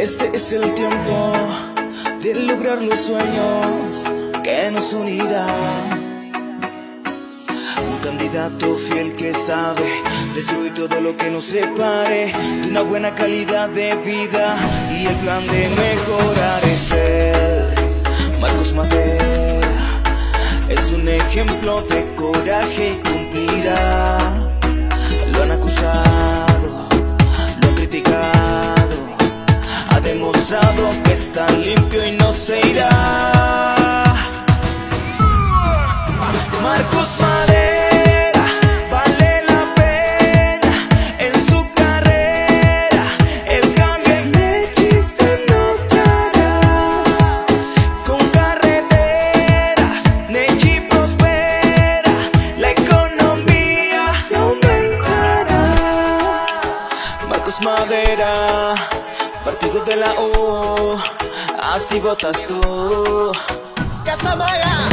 Este es el tiempo de lograr los sueños que nos unirán. Un candidato fiel que sabe destruir todo lo que nos separe de una buena calidad de vida y el plan de mejorar es él. Marcos Madera es un ejemplo de coraje y cumplirá. Está limpio y no se irá. Marcos partido de la U. Así votas tú. Casamaga.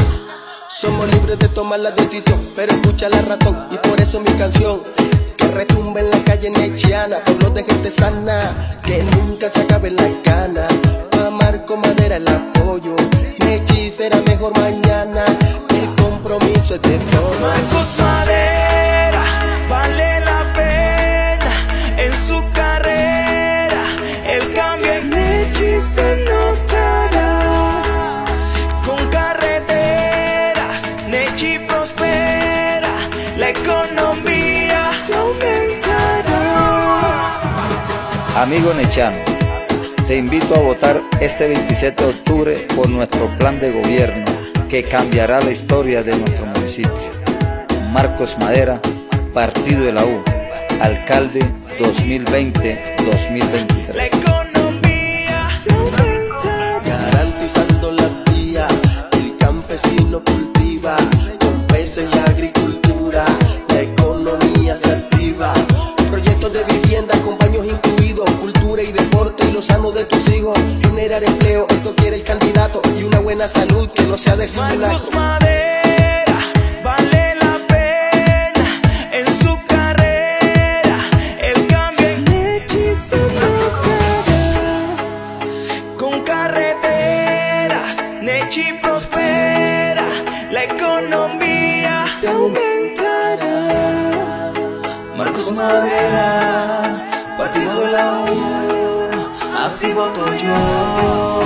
Somos libres de tomar la decisión, pero escucha la razón y por eso mi canción que retumba en la calle nechiana, pueblo de gente sana, que nunca se acabe la gana. Pa' Marco Madera el apoyo, Nechi será mejor mañana, el compromiso es de todos. Marcos Madera Amigo Nechano, te invito a votar este 27 de octubre por nuestro plan de gobierno que cambiará la historia de nuestro municipio. Marcos Madera, Partido de la U, Alcalde 2020-2023. Lo sano de tus hijos. Generar empleo, esto quiere el candidato y una buena salud que no sea de simulacro. Marcos Madera vale la pena en su carrera. El cambio en Nechi se notará. Con carreteras, Nechi prospera. La economía se aumentará. Marcos Madera, así voto yo.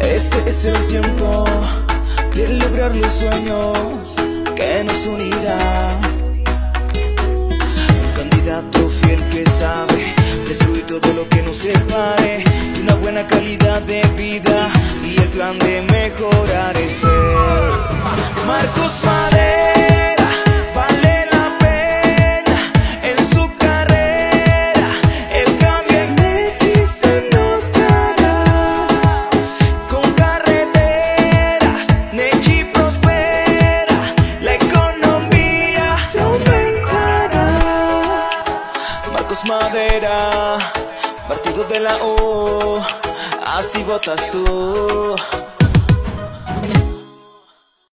Este es el tiempo de lograr los sueños que nos unirán. Un candidato fiel que sabe destruir todo lo que nos separe de una buena calidad de vida y el plan de mejorar es él. Marcos Madera De la U, así votas tú.